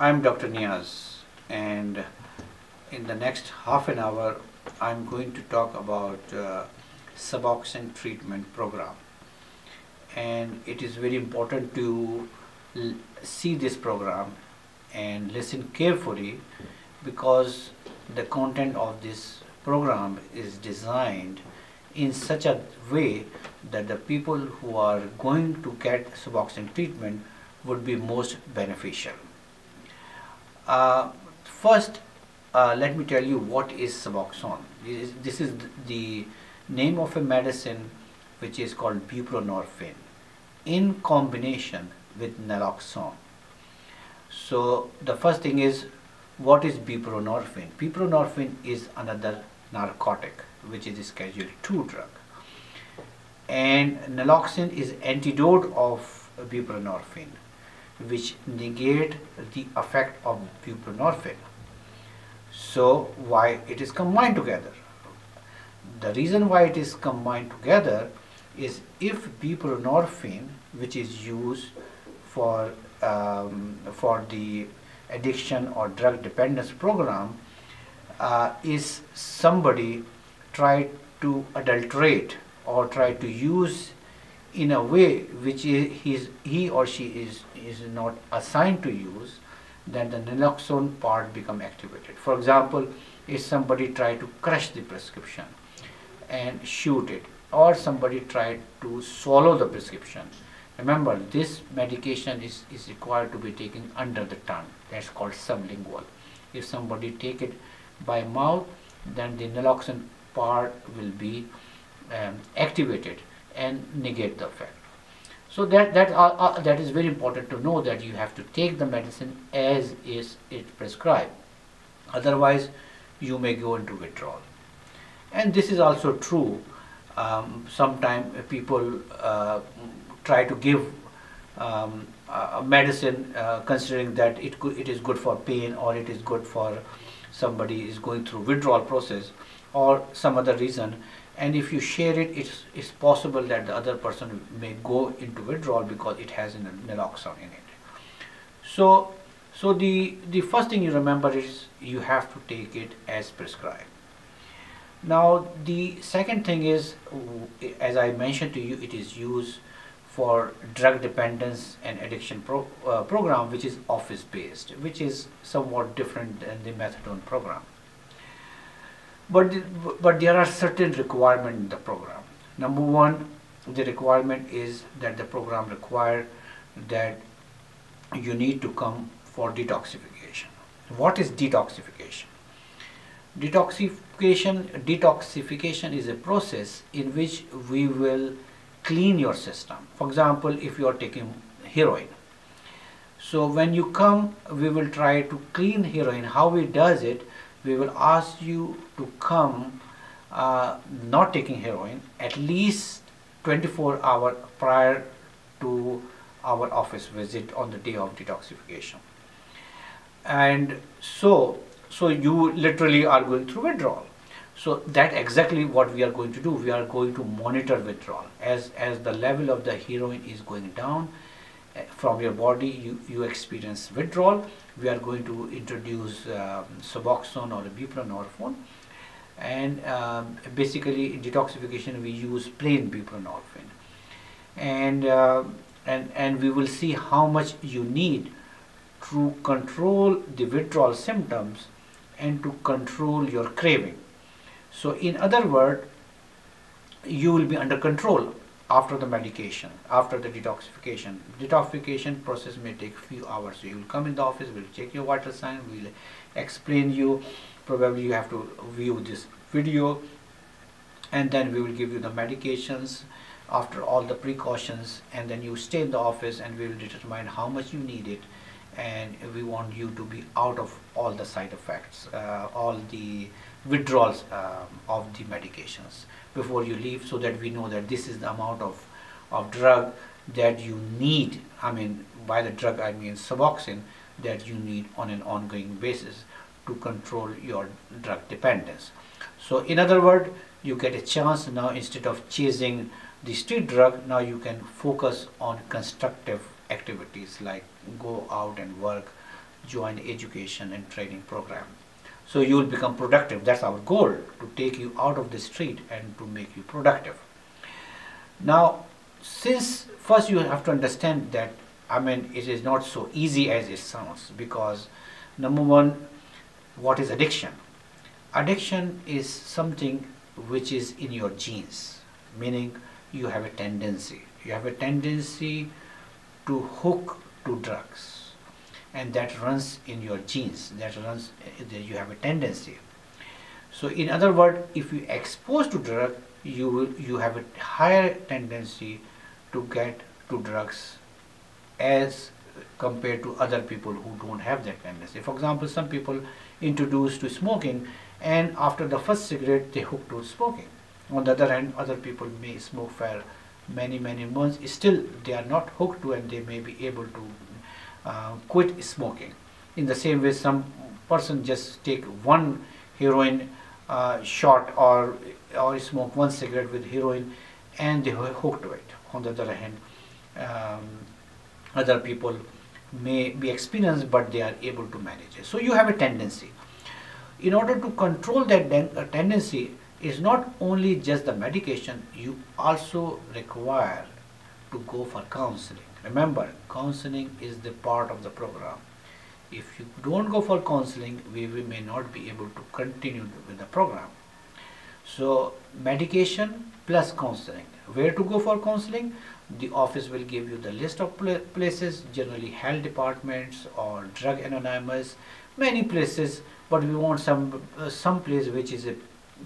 I'm Dr. Niaz and in the next half an hour I'm going to talk about uh, Suboxone treatment program and it is very important to see this program and listen carefully because the content of this program is designed in such a way that the people who are going to get Suboxone treatment would be most beneficial. Uh, first, uh, let me tell you what is Suboxone. This is, the name of a medicine which is called buprenorphine in combination with naloxone. So the first thing is what is buprenorphine? Buprenorphine is another narcotic which is a schedule 2 drug and naloxone is antidote of buprenorphine which negate the effect of buprenorphine. So why it is combined together? The reason why it is combined together is if buprenorphine which is used for um, for the addiction or drug dependence program uh, is somebody try to adulterate or try to use in a way which is, he or she is, is not assigned to use, then the naloxone part become activated. For example, if somebody try to crush the prescription and shoot it, or somebody tried to swallow the prescription, remember this medication is, is required to be taken under the tongue. That's called sublingual. If somebody take it by mouth, then the naloxone part will be um, activated and negate the effect. So that that uh, uh, that is very important to know that you have to take the medicine as is it prescribed. Otherwise, you may go into withdrawal. And this is also true. Um, Sometimes people uh, try to give um, a medicine uh, considering that it it is good for pain or it is good for somebody is going through withdrawal process or some other reason and if you share it it's, it's possible that the other person may go into withdrawal because it has naloxone in it. So so the the first thing you remember is you have to take it as prescribed. Now the second thing is as i mentioned to you it is used for drug dependence and addiction pro, uh, program which is office based which is somewhat different than the methadone program but, but there are certain requirements in the program. Number one, the requirement is that the program require that you need to come for detoxification. What is detoxification? Detoxification, detoxification is a process in which we will clean your system. For example, if you are taking heroin. So when you come, we will try to clean heroin. How we does it? We will ask you to come uh, not taking heroin at least 24 hours prior to our office visit on the day of detoxification. And so so you literally are going through withdrawal. So that exactly what we are going to do. We are going to monitor withdrawal. As as the level of the heroin is going down from your body you you experience withdrawal. We are going to introduce um, Suboxone or buprenorphine. And um, basically in detoxification we use plain buprenorphine. And uh, and and we will see how much you need to control the withdrawal symptoms and to control your craving. So in other words you will be under control after the medication, after the detoxification. Detoxification process may take few hours. So you will come in the office, we'll check your vital sign, we'll explain you, probably you have to view this video and then we will give you the medications after all the precautions and then you stay in the office and we will determine how much you need it and we want you to be out of all the side effects, uh, all the withdrawals um, of the medications before you leave so that we know that this is the amount of, of drug that you need, I mean by the drug I mean Suboxone, that you need on an ongoing basis to control your drug dependence. So in other words, you get a chance now instead of chasing the street drug, now you can focus on constructive activities like go out and work, join education and training program. So you will become productive. That's our goal to take you out of the street and to make you productive. Now, since first you have to understand that I mean it is not so easy as it sounds because number one, what is addiction? Addiction is something which is in your genes, meaning you have a tendency. You have a tendency to hook to drugs and that runs in your genes, that runs, eh, you have a tendency. So in other words, if you expose to drug, you will, you have a higher tendency to get to drugs as compared to other people who don't have that tendency. For example, some people introduced to smoking and after the first cigarette they hook to smoking. On the other hand, other people may smoke for many many months, still they are not hooked to and they may be able to uh, quit smoking. In the same way, some person just take one heroin uh, shot or or smoke one cigarette with heroin and they hooked to it. On the other hand, um, other people may be experienced but they are able to manage it. So you have a tendency. In order to control that uh, tendency is not only just the medication, you also require to go for counseling. Remember, counseling is the part of the program. If you don't go for counseling, we, we may not be able to continue with the program. So medication plus counseling. Where to go for counseling? The office will give you the list of places, generally health departments or drug anonymous, many places, but we want some uh, some place which is a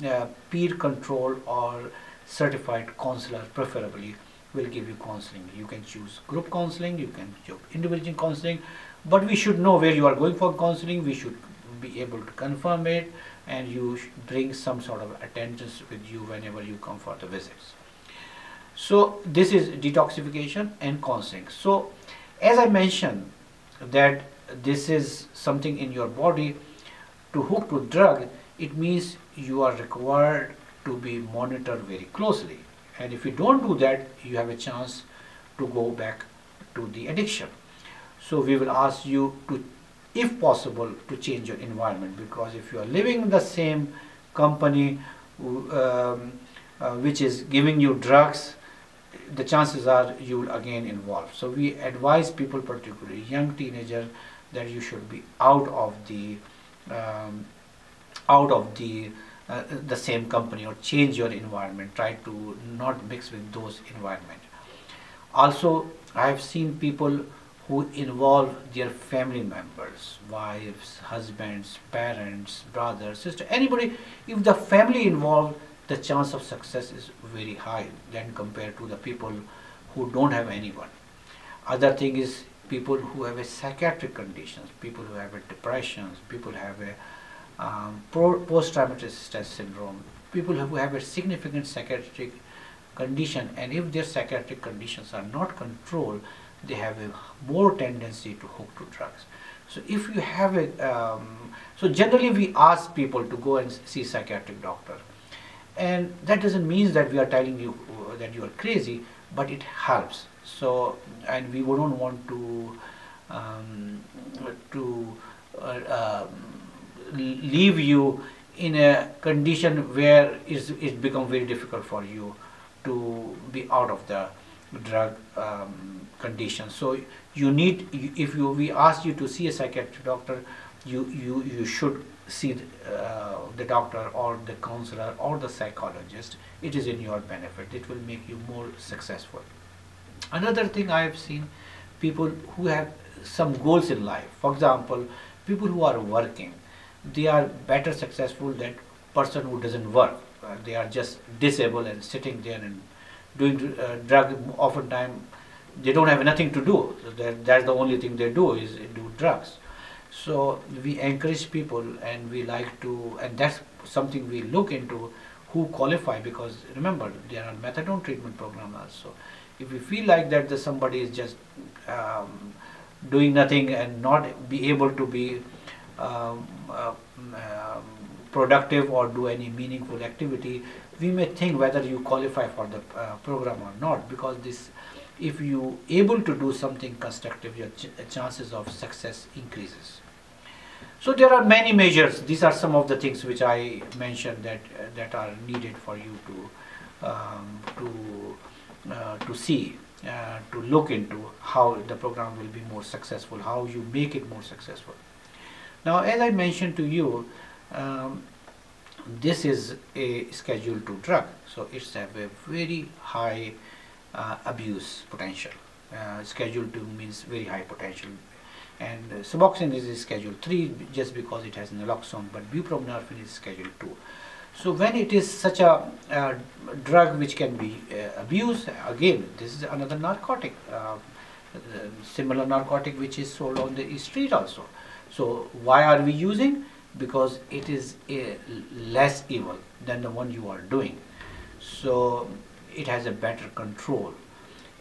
uh, peer control or certified counselor preferably will give you counseling. You can choose group counseling, you can choose individual counseling, but we should know where you are going for counseling. We should be able to confirm it and you bring some sort of attendance with you whenever you come for the visits. So this is detoxification and counseling. So as I mentioned that this is something in your body to hook to drug, it means you are required to be monitored very closely. And if you don't do that, you have a chance to go back to the addiction. So we will ask you to if possible to change your environment because if you are living in the same company um, uh, which is giving you drugs the chances are you will again involve so we advise people particularly young teenagers that you should be out of the um, out of the uh, the same company or change your environment try to not mix with those environment also i have seen people who involve their family members, wives, husbands, parents, brothers, sister, anybody. If the family involved, the chance of success is very high than compared to the people who don't have anyone. Other thing is people who have a psychiatric conditions, people who have a depressions, people have a um, post-traumatic stress syndrome, people who have a significant psychiatric condition and if their psychiatric conditions are not controlled, they have a more tendency to hook to drugs. So if you have a, um, so generally we ask people to go and see psychiatric doctor. And that doesn't mean that we are telling you uh, that you are crazy, but it helps. So, and we wouldn't want to, um, to uh, um, leave you in a condition where it's, it's become very difficult for you to be out of the drug um, condition. So you need, if you we ask you to see a psychiatric doctor, you you you should see uh, the doctor or the counselor or the psychologist. It is in your benefit. It will make you more successful. Another thing I have seen, people who have some goals in life. For example, people who are working, they are better successful than person who doesn't work. Uh, they are just disabled and sitting there and doing uh, drug oftentimes they don't have nothing to do. So that, that's the only thing they do is do drugs. So we encourage people and we like to and that's something we look into who qualify because remember there are methadone treatment programs also. If we feel like that the somebody is just um, doing nothing and not be able to be um, uh, um, productive or do any meaningful activity we may think whether you qualify for the uh, program or not because this if you able to do something constructive your ch chances of success increases So there are many measures. These are some of the things which I mentioned that uh, that are needed for you to um, to uh, to see, uh, to look into how the program will be more successful, how you make it more successful. Now, as I mentioned to you, um, this is a Schedule 2 drug, so it's have a very high uh, abuse potential. Uh, schedule 2 means very high potential and uh, Suboxone is Schedule 3 just because it has naloxone but buprenorphine is Schedule 2. So when it is such a uh, drug which can be uh, abused, again this is another narcotic, uh, similar narcotic which is sold on the street also. So why are we using? Because it is less evil than the one you are doing. So it has a better control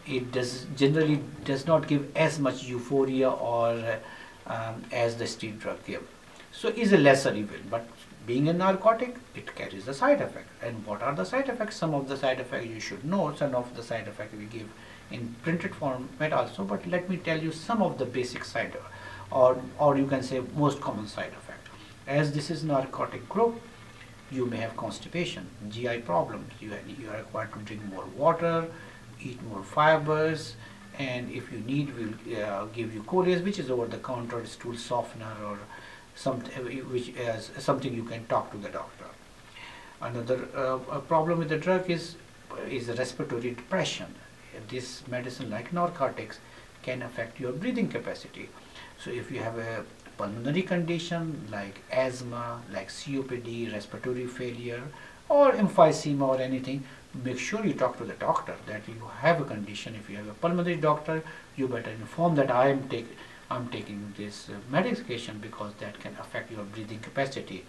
it does generally does not give as much euphoria or um, as the street drug give. So is a lesser evil, but being a narcotic, it carries the side effect. And what are the side effects? Some of the side effects you should know, some of the side effects we give in printed format also, but let me tell you some of the basic side or, or you can say most common side effect. As this is narcotic group, you may have constipation, GI problems, you, you are required to drink more water, eat more fibers and if you need we'll uh, give you Colace which is over the counter stool softener or something which is something you can talk to the doctor. Another uh, problem with the drug is is respiratory depression. This medicine like narcotics can affect your breathing capacity. So if you have a pulmonary condition like asthma, like COPD, respiratory failure or emphysema or anything, make sure you talk to the doctor that you have a condition. If you have a pulmonary doctor, you better inform that I am taking I'm taking this uh, medication because that can affect your breathing capacity.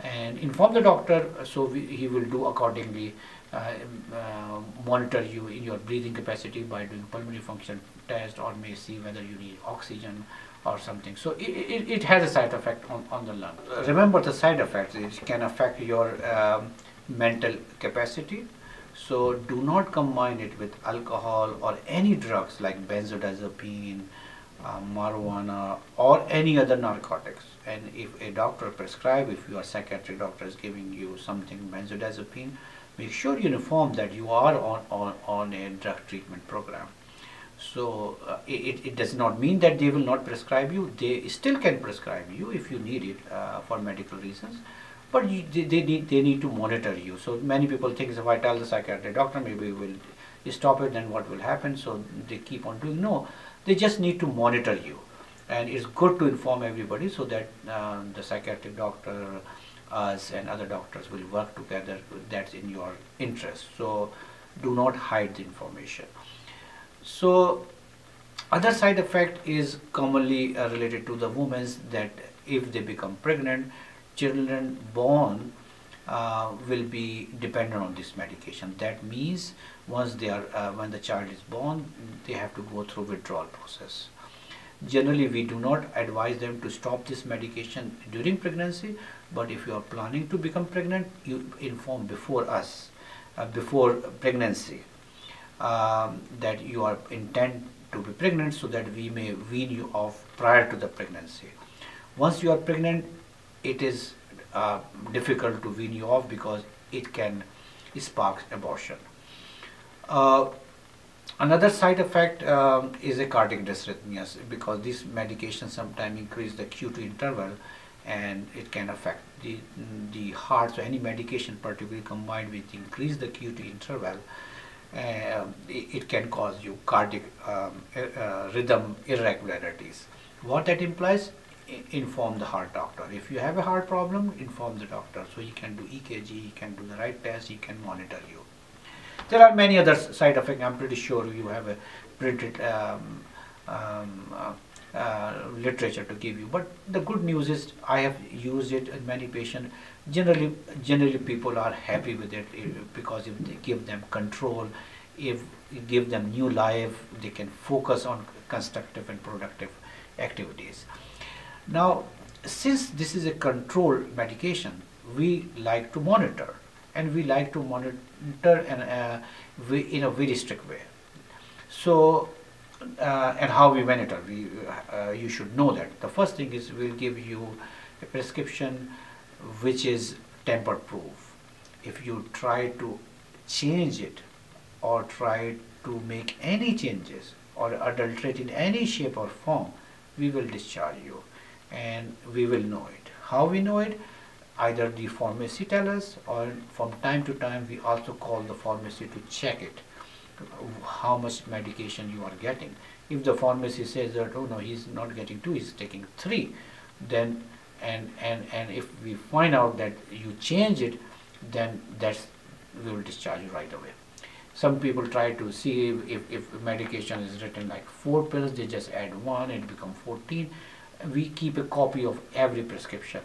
And inform the doctor uh, so we, he will do accordingly, uh, uh, monitor you in your breathing capacity by doing pulmonary function test or may see whether you need oxygen or something. So it, it, it has a side effect on, on the lung. Remember the side effects, it can affect your um, mental capacity. So do not combine it with alcohol or any drugs like benzodiazepine, uh, marijuana or any other narcotics. And if a doctor prescribe, if your psychiatric doctor is giving you something benzodiazepine, make sure you inform that you are on, on, on a drug treatment program. So uh, it, it does not mean that they will not prescribe you. They still can prescribe you if you need it uh, for medical reasons but you, they, they, need, they need to monitor you. So many people think if I tell the psychiatric doctor, maybe we will stop it, then what will happen? So they keep on doing. No, they just need to monitor you. And it's good to inform everybody so that uh, the psychiatric doctor, us and other doctors will work together. That's in your interest. So do not hide the information. So other side effect is commonly uh, related to the women that if they become pregnant, children born uh, will be dependent on this medication. That means once they are, uh, when the child is born, they have to go through withdrawal process. Generally, we do not advise them to stop this medication during pregnancy, but if you are planning to become pregnant, you inform before us, uh, before pregnancy, um, that you are intent to be pregnant so that we may wean you off prior to the pregnancy. Once you are pregnant, it is uh, difficult to wean you off because it can spark abortion. Uh, another side effect um, is a cardiac dysrhythmias because these medications sometimes increase the QT interval and it can affect the, the heart. So any medication particularly combined with increase the QT interval it, it, can cause you cardiac um, uh, rhythm irregularities. What that implies? inform the heart doctor. If you have a heart problem, inform the doctor. So he can do EKG, he can do the right test, he can monitor you. There are many other side effects. I'm pretty sure you have a printed um, um, uh, uh, literature to give you. But the good news is I have used it in many patients. Generally, generally people are happy with it eh, because if they give them control, if give them new life, they can focus on constructive and productive activities. Now, since this is a controlled medication, we like to monitor and we like to monitor a, in a very strict way. So uh, and how we monitor. We, uh, you should know that. The first thing is we'll give you a prescription which is tamper proof. If you try to change it or try to make any changes or adulterate in any shape or form, we will discharge you and we will know it. How we know it? Either the pharmacy tell us or from time to time we also call the pharmacy to check it how much medication you are getting. If the pharmacy says that, oh no, he's not getting two, he's taking three, then, and, and, and if we find out that you change it, then that's, we will discharge you right away. Some people try to see if, if medication is written like four pills, they just add one, it become 14. We keep a copy of every prescription.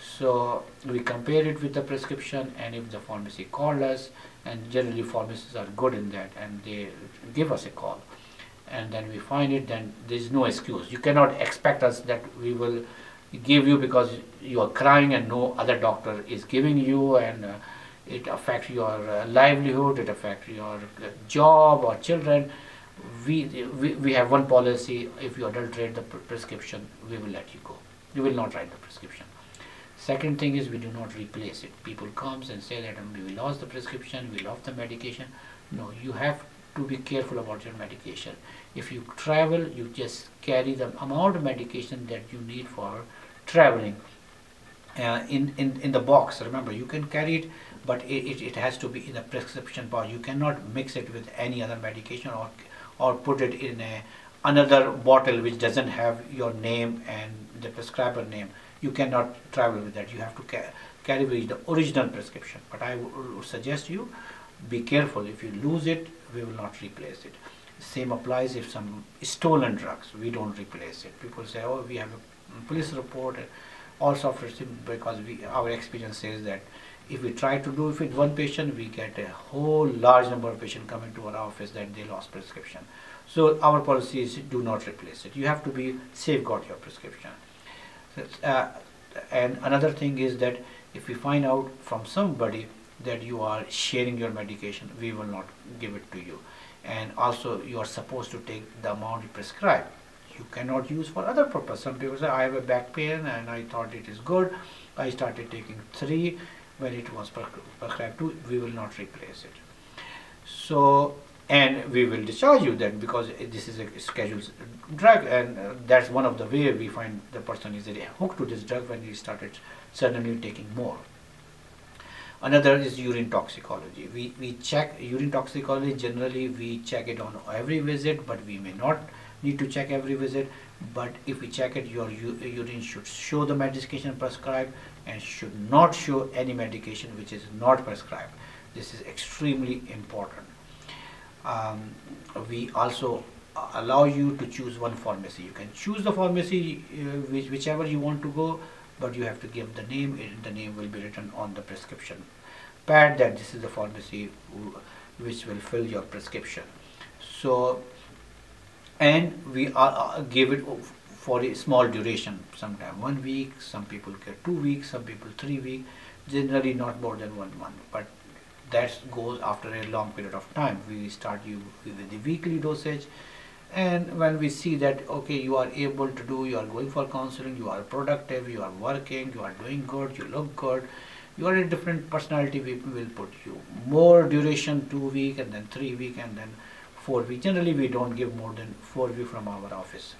So we compare it with the prescription and if the pharmacy called us and generally pharmacists are good in that and they give us a call. And then we find it then there is no excuse. You cannot expect us that we will give you because you are crying and no other doctor is giving you and uh, it affects your uh, livelihood it affects your uh, job or children. We, we we have one policy. If you adulterate the prescription we will let you go. We will not write the prescription Second thing is we do not replace it. People comes and say that um, we lost the prescription, we lost the medication. No, you have to be careful about your medication. If you travel, you just carry the amount of medication that you need for traveling uh, in, in, in the box. Remember, you can carry it, but it, it, it has to be in a prescription box. You cannot mix it with any other medication or, or put it in a, another bottle which doesn't have your name and the prescriber name you cannot travel with that. You have to ca carry with the original prescription. But I would suggest you be careful. If you lose it, we will not replace it. Same applies if some stolen drugs, we don't replace it. People say, oh, we have a police report, all software because we, our experience says that if we try to do it with one patient, we get a whole large number of patients coming to our office that they lost prescription. So our policy is do not replace it. You have to be safeguard your prescription. Uh, and another thing is that if we find out from somebody that you are sharing your medication, we will not give it to you. And also you are supposed to take the amount you prescribe. You cannot use for other purpose. Some people say, I have a back pain and I thought it is good. I started taking three when it was prescribed two, we will not replace it. So and we will discharge you then because this is a scheduled drug and uh, that's one of the way we find the person is hooked to this drug when he started suddenly taking more. Another is urine toxicology. We, we check urine toxicology, generally we check it on every visit but we may not need to check every visit but if we check it your urine should show the medication prescribed and should not show any medication which is not prescribed. This is extremely important um, we also allow you to choose one pharmacy. You can choose the pharmacy uh, which, whichever you want to go, but you have to give the name. The name will be written on the prescription pad that this is the pharmacy which will fill your prescription. So, and we uh, give it for a small duration, sometime one week, some people get two weeks, some people three weeks, generally not more than one month. But that goes after a long period of time. We start you with the weekly dosage and when we see that okay you are able to do, you are going for counseling, you are productive, you are working, you are doing good, you look good, you are a different personality we will put you. More duration, two week and then three week and then four week. Generally we don't give more than four week from our office.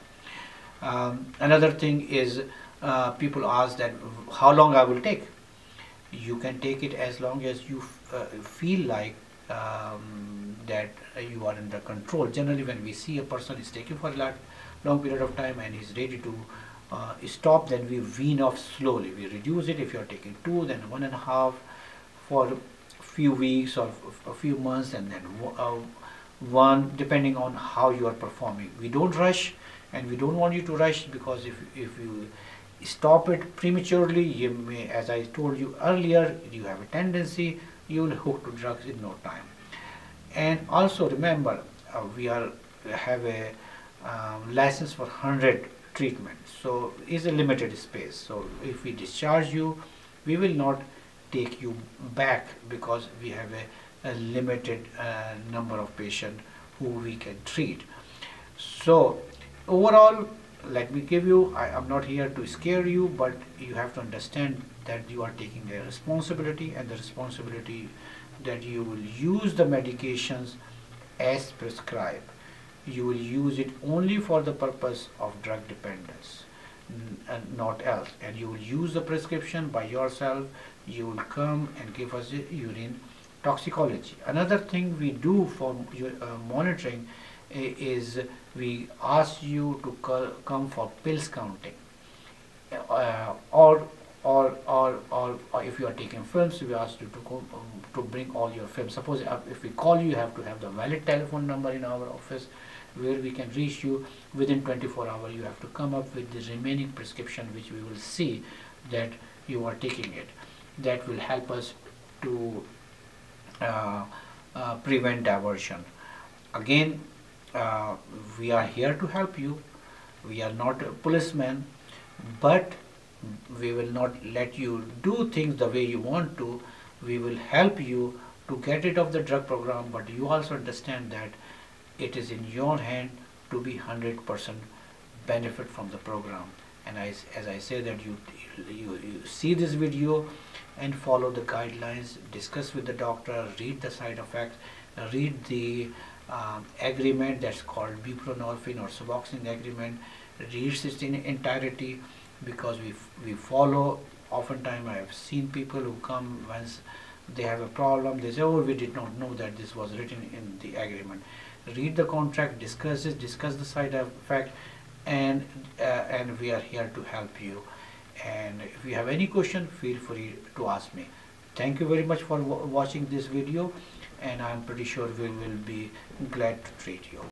Um, another thing is uh, people ask that how long I will take you can take it as long as you feel like um, that you are under control. Generally, when we see a person is taking for a long period of time and is ready to uh, stop, then we wean off slowly. We reduce it. If you are taking two, then one and a half for a few weeks or a few months, and then uh, one, depending on how you are performing. We don't rush, and we don't want you to rush because if if you stop it prematurely, you may, as I told you earlier, you have a tendency, you will hook to drugs in no time. And also remember, uh, we are have a um, license for 100 treatments, so it's a limited space. So if we discharge you, we will not take you back because we have a, a limited uh, number of patients who we can treat. So overall, let me give you, I am not here to scare you, but you have to understand that you are taking a responsibility and the responsibility that you will use the medications as prescribed. You will use it only for the purpose of drug dependence and not else. And you will use the prescription by yourself. You will come and give us urine toxicology. Another thing we do for uh, monitoring is we ask you to come for pills counting uh, or, or, or, or, or, if you are taking films, we ask you to, go, to bring all your films. Suppose uh, if we call you, you have to have the valid telephone number in our office where we can reach you within 24 hours. You have to come up with the remaining prescription which we will see that you are taking it. That will help us to uh, uh, prevent diversion. Again, uh, we are here to help you. We are not policemen, but we will not let you do things the way you want to. We will help you to get rid of the drug program, but you also understand that it is in your hand to be 100% benefit from the program. And I, as I say that you, you, you see this video and follow the guidelines, discuss with the doctor, read the side effects, read the um, agreement that's called buprenorphine or suboxone agreement reads it in entirety because we we follow. Oftentimes I have seen people who come once they have a problem they say oh we did not know that this was written in the agreement. Read the contract discuss it discuss the side effect and uh, and we are here to help you. And if you have any question feel free to ask me. Thank you very much for watching this video and I'm pretty sure we will be glad to treat you.